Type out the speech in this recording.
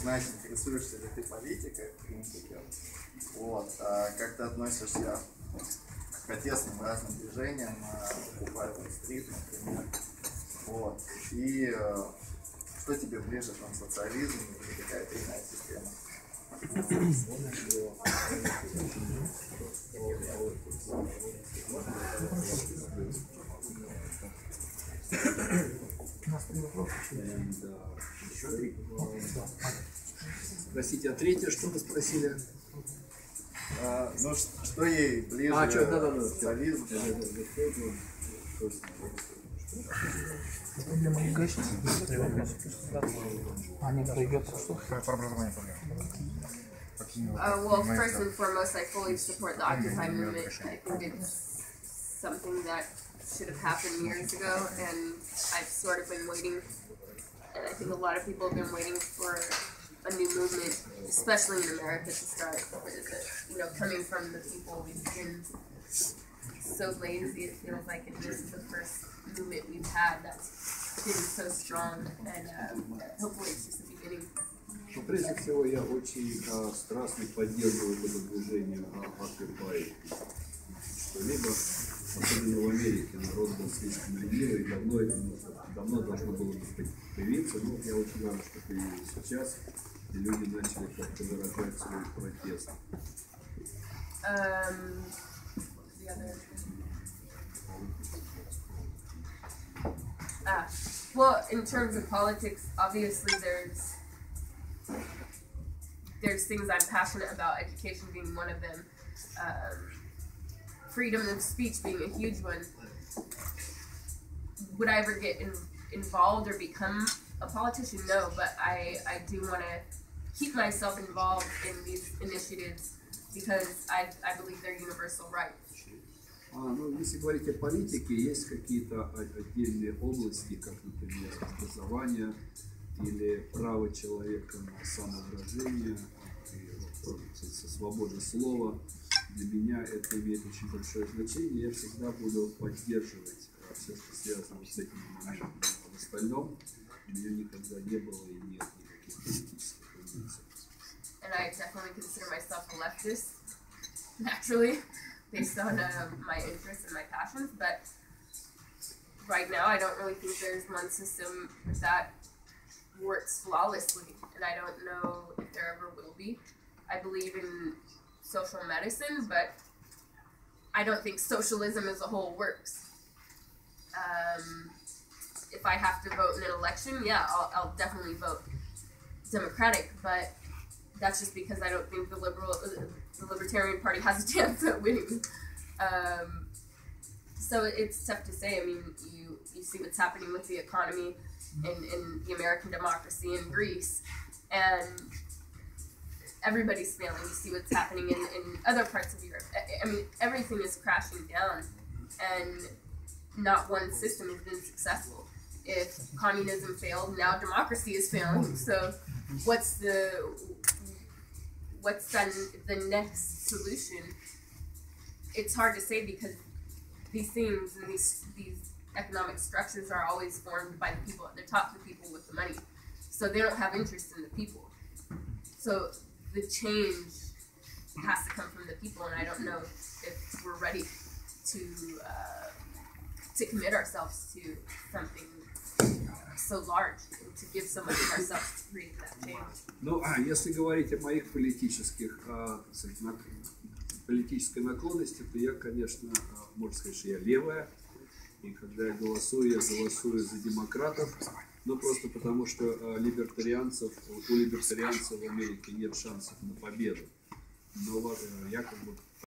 узнать, интересуешься ли ты политикой, в принципе. Вот. А как ты относишься к протестным разным движениям, Wall Street, например. Вот. И э, что тебе ближе, там, социализм или какая-то иная система? Простите, а третье, что вы спросили? А, ну, что ей ближе, А, чё, да-да-да. социализм? Проблема ЕГЭ сейчас. Они проиграют просто. Про, про образование проблема. Какие Uh, well, first and foremost, I fully support the Occupy movement. I think it's something that should have happened years ago, and I've sort of been waiting, and I think a lot of people have been waiting for a new movement, especially in America, to start. You know, coming from the people, we've been so lazy. It feels like, and this is the first movement we've had that's been so strong, and um, hopefully it's just the beginning. Ну, прежде всего, я очень а, страстно поддерживаю это движение а, Occupy что-либо, особенно в Америке, народ был слишком ленивый, и давно это нужно, давно должно было бы появиться, но я очень рад, что появилось сейчас, и люди начали как-то выражать свой протест. Um, the other. Ah, well, in terms of politics, obviously there's there's things I'm passionate about. Education being one of them. Um, freedom of speech being a huge one. Would I ever get in, involved or become a politician? No, but I I do want to keep myself involved in these initiatives because I, I believe they're universal rights. А, ну, если говорить о политике, есть какие-то отдельные области, как, например, образование или право человека на самовыражение, и свобода слова. Для меня это имеет очень большое значение. Я всегда буду поддерживать все, что связано вот с этими моментами. А в остальном у меня никогда не было и нет никаких политических амбиций. And I definitely consider myself a leftist, naturally, based on uh, my interests and my passions. But right now, I don't really think there's one system that works flawlessly, and I don't know if there ever will be. I believe in social medicine, but I don't think socialism as a whole works. Um, if I have to vote in an election, yeah, I'll, I'll definitely vote Democratic, but that's just because I don't think the liberal, uh, the Libertarian Party has a chance at winning. Um, so it's tough to say. I mean, you you see what's happening with the economy in, in the American democracy in Greece, and everybody's failing. You see what's happening in, in other parts of Europe. I, I mean, everything is crashing down, and not one system has been successful. If communism failed, now democracy is failing. So, what's the what's then the next solution? It's hard to say because these things and these these economic structures are always formed by the people at the top, the people with the money. So they don't have interest in the people. So the change has to come from the people, and I don't know if we're ready to uh, to commit ourselves to something so large to give so much of ourselves to create that change. Ну, а если говорить о моих политических, а, политической наклонности, то я, конечно, а, можно сказать, что я левая. И когда я голосую, я голосую за демократов. Ну, просто потому, что а, либертарианцев, у либертарианцев в Америке нет шансов на победу. Но я как бы